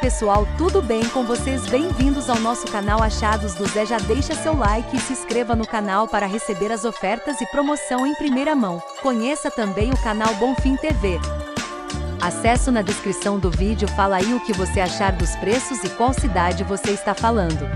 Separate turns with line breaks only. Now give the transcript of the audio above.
pessoal, tudo bem com vocês? Bem-vindos ao nosso canal Achados do Zé. Já deixa seu like e se inscreva no canal para receber as ofertas e promoção em primeira mão. Conheça também o canal Bonfim TV. Acesso na descrição do vídeo, fala aí o que você achar dos preços e qual cidade você está falando.